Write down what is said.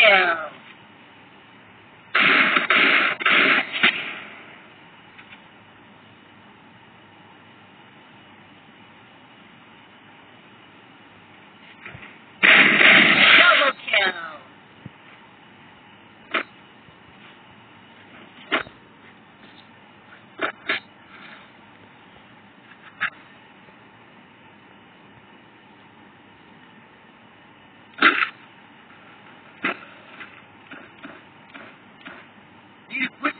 Yeah. Need equipment.